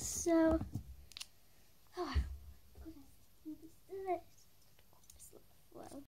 So